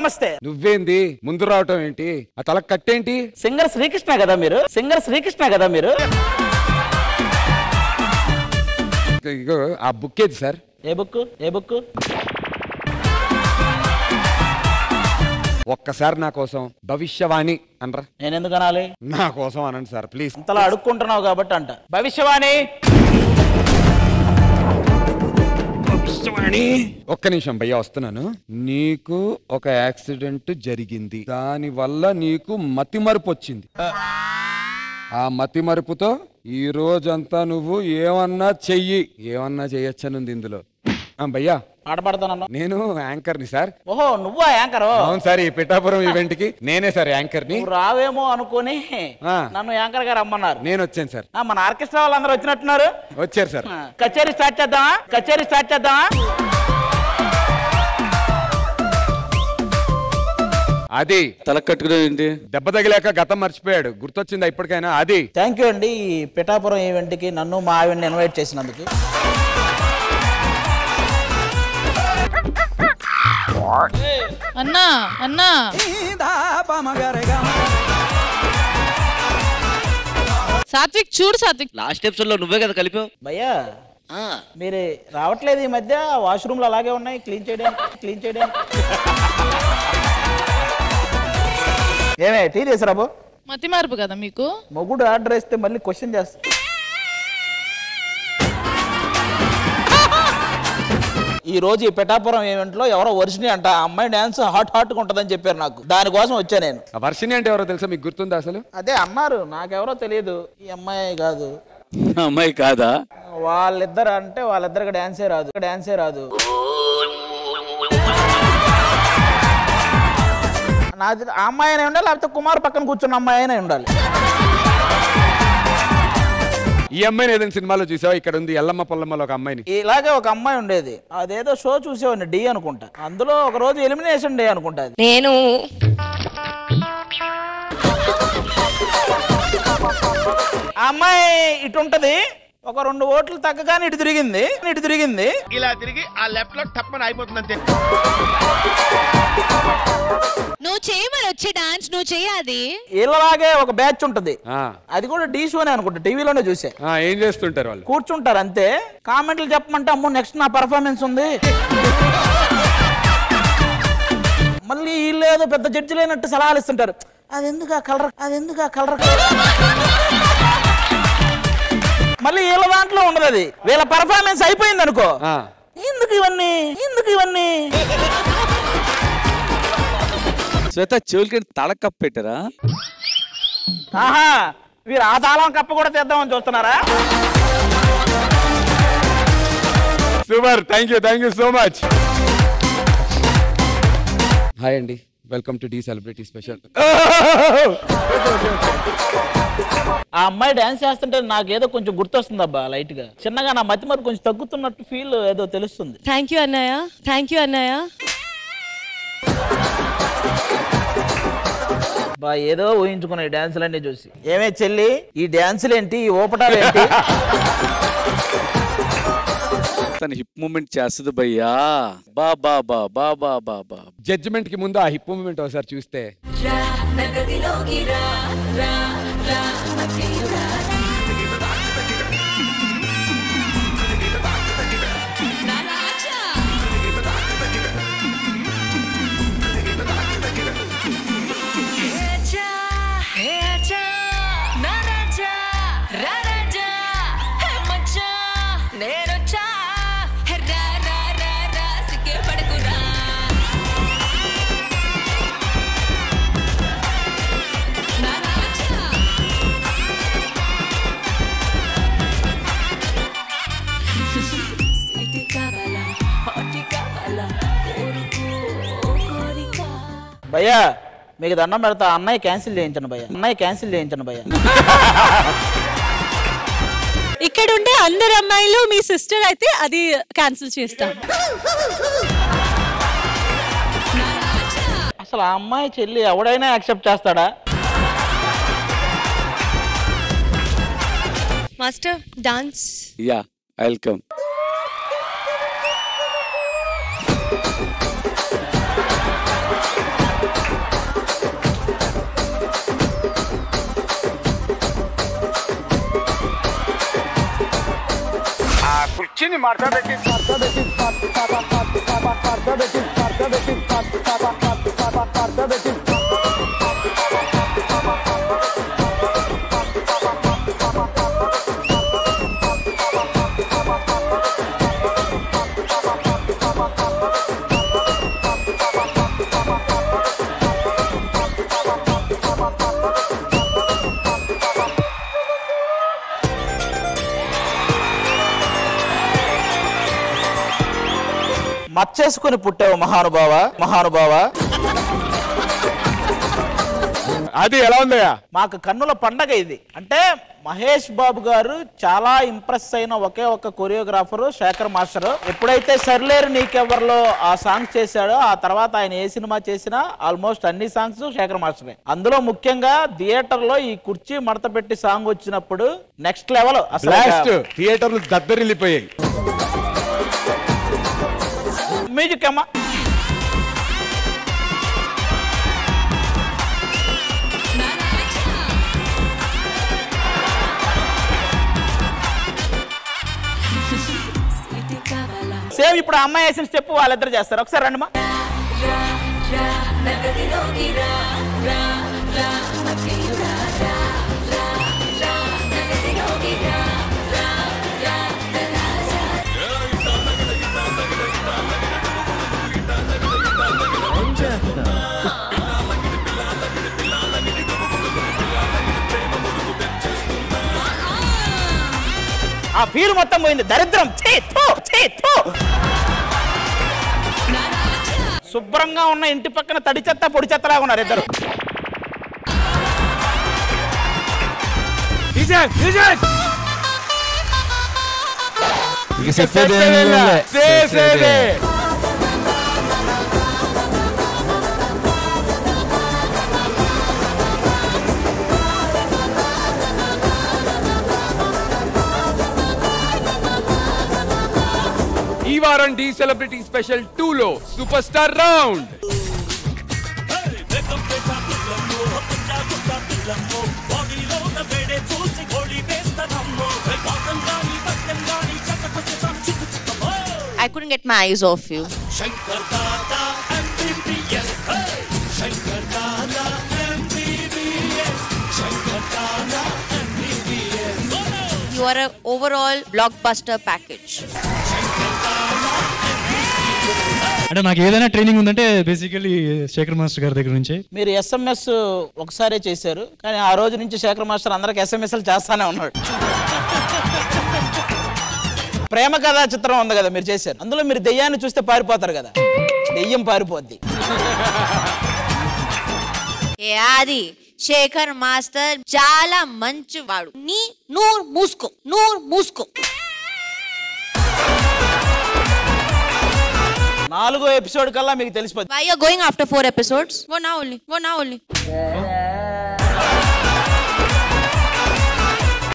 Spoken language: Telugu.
నమస్తే. నువ్వేంది? ముందు రావటం ఏంటి? ఆ తల కట్టేంటి? సింగర్ శ్రీకృష్ణ కదా మీరు? సింగర్ శ్రీకృష్ణ కదా మీరు? ఇగో ఆ బుక్ ఏది సార్? ఏ బుక్ ఏ బుక్ ఒక్కసారి నా కోసం భవిష్యవాణి అనరా. నేను ఎందుకు అనాలి? నా కోసం అనండి సార్ ప్లీజ్. అంతలా అడుక్కుంటున్నావు కాబట్టి అంట. భవిష్యవాణి! ఒక్క నిమిషం భయ్యా వస్తున్నాను. నీకు ఒక యాక్సిడెంట్ జరిగింది. దాని వల్ల నీకు మతిమరుపు వచ్చింది. ఆ మతిమరుపుతో ఈ రోజంతా నువ్వు ఏమన్నా చెయ్యి. ఏమన్నా చెయ్యొచ్చనుంది ఇందులో. భయ్యా. పాట పాడతానన్నా. నేను యాంకర్ని సార్. ఓహో నువ్వా యాంకరు? అవును సార్ ఈ పిఠాపురం ఈవెంట్కి నేనే సార్ యాంకర్ని. నువ్వు రావేమో అనుకుని ఆ. నన్ను యాంకర్ గారు రమ్మన్నారు. నేను వచ్చాను సార్. ఆ, మన ఆర్కెస్ట్రా వాళ్ళందరూ వచ్చినట్టున్నారు? వచ్చారు సార్. కచేరీ స్టార్ట్ చేద్దామా? కచేరీ స్టార్ట్ చేద్దామా? అది తల కట్టుకునేది దెబ్బ తగిలాక గతం మర్చిపోయాడు. గుర్తొచ్చిందా ఇప్పటికైనా? అది థ్యాంక్ యూ అండి. ఈ పిఠాపురం ఈవెంట్కి నన్ను మా ఆవిడని ఇన్వైట్ చేసినందుకు. అన్నా అన్నా. సాత్విక్ చూడు సాత్విక్. లాస్ట్ ఎపిసోడ్లో నువ్వే కదా కలిపావు? భయ్యా మీరు రావట్లేదు ఈ మధ్య. వాష్రూమ్లు అలాగే ఉన్నాయి. క్లీన్ చేయడానికి క్లీన్ చేయడానికి. ఏమే టీ చేసిరాబు మతి మార్పు కదా మీకు? మొగుడు ఆర్డర్ వేస్తే మళ్ళీ క్వశ్చన్ చేస్తా. ఈ రోజు ఈ పిఠాపురం ఈవెంట్లో ఎవరో వర్షిని అంట ఆ అమ్మాయి డాన్స్ హాట్ హాట్గా ఉంటదని చెప్పారు నాకు. దానికోసం వచ్చా నేను. ఆ వర్షిని అంటే ఎవరో తెలుసా? మీకు గుర్తుందా అసలు? అదే అన్నారు నాకెవరో తెలియదు. ఈ అమ్మాయి కాదు. అమ్మాయి కాదా? వాళ్ళిద్దరు అంటే వాళ్ళిద్దరికి డాన్సే రాదు. డాన్సే రాదు. నాది ఆ అమ్మాయి అయినా ఉండాలి లేకపోతే కుమార్ పక్కన కూర్చున్న అమ్మాయి అయినా ఉండాలి. ఈ అమ్మాయిని ఏదైనా సినిమాలో చూసావా? ఇక్కడ ఉంది ఎల్లమ్మ పొల్లమ్మలో ఒక అమ్మాయిని. ఇలాగే ఒక అమ్మాయి ఉండేది. అదేదో షో చూసేవాడిని డి అనుకుంటా. అందులో ఒక రోజు ఎలిమినేషన్ డే అనుకుంటా అది. నేను ఆ అమ్మాయి ఇటు ఉంటది. ఒక రెండు ఓట్లు తగ్గగానే ఇటు తిరిగింది. ఇటు తిరిగింది. ఇలా తిరిగి ఆ లెఫ్ట్లో టప్పని అయిపోతుంది అంతే నువ్వు చేయమని వచ్చే డాన్స్ నువ్వు చేయాలి. ఇలాగే ఒక బ్యాచ్ ఉంటది. అది కూడా డి షోనే అనుకుంటా టీవీలోనే చూసా. ఆ, ఏం చేస్తుంటారు వాళ్ళు? కూర్చుంటారు అంతే. కామెంట్లు చెప్పమంటే అమ్మో నెక్స్ట్ నా పర్ఫార్మెన్స్ ఉంది. మళ్ళీ వీళ్ళు ఏదో పెద్ద జడ్జి లేనట్టు సలహాలు ఇస్తుంటారు. అది ఎందుకు ఆ కలర్ అది ఎందుకు ఆ కలర్ మళ్ళీ వీళ్ళ దాంట్లో ఉండదు అది. వీళ్ళ పర్ఫార్మెన్స్ అయిపోయింది అనుకో ఎందుకు ఇవన్నీ? ఎందుకు ఇవన్నీ? శ్వేత చెవులకి తల కప్పు పెట్టారా? ఆహా వీరు ఆ తాళం కప్ప కూడా తెద్దామని చూస్తున్నారా? Super thank you thank you so much hi అండి welcome to the celebrity special ఆ అమ్మాయి డాన్స్ చేస్తుంటే నాకేదో కొంచెం గుర్తొస్తుంది అబ్బా లైట్గా. చిన్నగా నా మతి మరి కొంచెం తగ్గుతున్నట్టు ఫీల్ ఏదో తెలుస్తుంది. థ్యాంక్ యూ అన్నయ్య. థ్యాంక్ యూ అన్నయ్య. బా ఏదో ఊహించుకున్నా ఈ డాన్సులన్నీ చూసి. ఏమే చెల్లి? ఈ డాన్సులు ఏంటి? ఈ ఊపటాలు ఏంటి? తను హిప్ మూమెంట్ చేస్తుంది భయ్యా. బా బా బా బా బా బా బా. జడ్జిమెంట్కి ముందు ఆ హిప్ మూమెంట్ ఒకసారి చూస్తే. నేనొచ్చా భయ్యా మీకు దండం పెడతా అన్నయ్య క్యాన్సిల్ చేయించండి భయ్యా. అన్నయ్య క్యాన్సిల్ చేయించండి భయ్యా. ఇక్కడ ఉండే అందరు అమ్మాయిలు మీ సిస్టర్ అయితే అది క్యాన్సిల్ చేస్తాం. అసలు ఆ అమ్మాయి చెల్లి ఎవడైనా యాక్సెప్ట్ చేస్తాడా? మాస్టర్ డాన్స్ యా వెల్కమ్ ಮಾಡ್ತಾ ಬೇಕಿತ್ತು ಮಾಡ್ತಾ ಬೇಕಿತ್ತು ಮಾಡ್ತಾ ಬೇಕಿತ್ತು ಮಾಡ್ತಾ ಬೇಕಿತ್ತು ಮಾಡ್ತಾ ಬೇಕಿತ್ತು ಮಾಡ್ತಾ ಬೇಕಿತ್ತು మచ్చేసుకుని పుట్టావు మహానుభావ మహానుభావ. అది ఎలా ఉందయ్యా? మాకు కన్నుల పండగ ఇది. అంటే మహేష్ బాబు గారు చాలా ఇంప్రెస్ అయిన ఒకే ఒక కొరియోగ్రాఫరు శేఖర్ మాస్టర్. ఎప్పుడైతే సర్లేరు నీకెవర్లో ఆ సాంగ్ చేశాడో ఆ తర్వాత ఆయన ఏ సినిమా చేసినా ఆల్మోస్ట్ అన్ని సాంగ్స్ శేఖర్ మాస్టరే. అందులో ముఖ్యంగా థియేటర్లో ఈ కుర్చీ మడత పెట్టి సాంగ్ వచ్చినప్పుడు నెక్స్ట్ లెవెల్ అసలు థియేటర్లు దద్దరిల్లిపోయాయి. మ్యూజిక్ అమ్మా సేమ్ ఇప్పుడు అమ్మాయి వేసిన స్టెప్ వాళ్ళిద్దరు చేస్తారు. ఒకసారి రండి మా ఆ ఫీల్ మొత్తం పోయింది. దరిద్రం. శుభ్రంగా ఉన్న ఇంటి పక్కన తడి చెత్త పొడి చెత్తలాగా ఉన్నారు ఇద్దరు. D Celebrity Special Superstar Round. I couldn't get my eyes off you. You are an overall blockbuster package. అంటే నాకు ఏదైనా ట్రైనింగ్ ఉందంటే బేసికలీ శేఖర్ మాస్టర్ గారి దగ్గర నుంచి. మీరు ఎస్ఎంఎస్ ఒకసారే చేశారు కానీ ఆ రోజు నుంచి శేఖర్ మాస్టర్ అందరికి ఎస్ఎంఎస్లు చేస్తానే ఉన్నాడు. ప్రేమ కథా చిత్రం ఉంది కదా మీరు చేశారు. అందులో మీరు దెయ్యాన్ని చూస్తే పారిపోతారు కదా. దెయ్యం పారిపోద్ది. ఏ అది శేఖర్ మాస్టర్ చాలా మంచివాడు. నీ నూరు మూసుకో నూరు మూసుకో. నాలుగో ఎపిసోడ్ కల్లా మీకు you're going after four episodes? Go now only. Go now only.